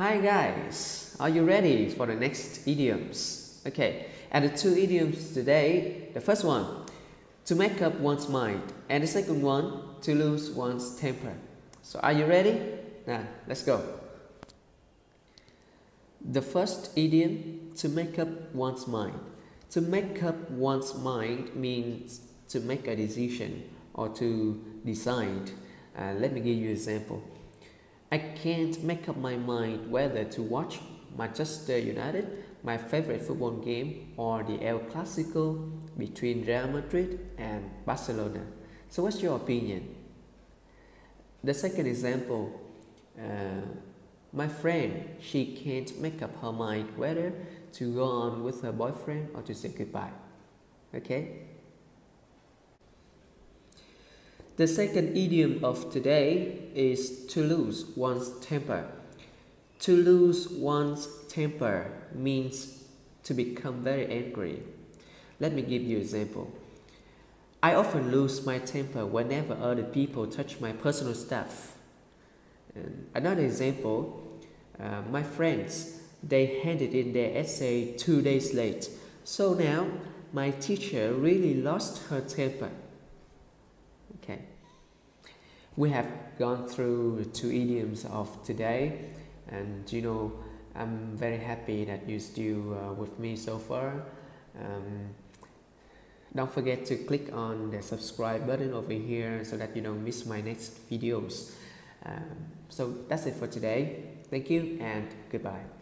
Hi guys, are you ready for the next idioms? Okay, and the two idioms today, the first one, to make up one's mind, and the second one, to lose one's temper. So are you ready? Now, let's go. The first idiom, to make up one's mind. To make up one's mind means to make a decision or to decide. Uh, let me give you an example. I can't make up my mind whether to watch Manchester United, my favorite football game, or the El Clasico between Real Madrid and Barcelona. So, what's your opinion? The second example, uh, my friend, she can't make up her mind whether to go on with her boyfriend or to say goodbye. Okay? The second idiom of today is to lose one's temper. To lose one's temper means to become very angry. Let me give you an example. I often lose my temper whenever other people touch my personal stuff. And another example, uh, my friends, they handed in their essay two days late. So now my teacher really lost her temper. Okay. We have gone through two idioms of today, and you know, I'm very happy that you're still uh, with me so far. Um, don't forget to click on the subscribe button over here so that you don't miss my next videos. Um, so that's it for today. Thank you and goodbye.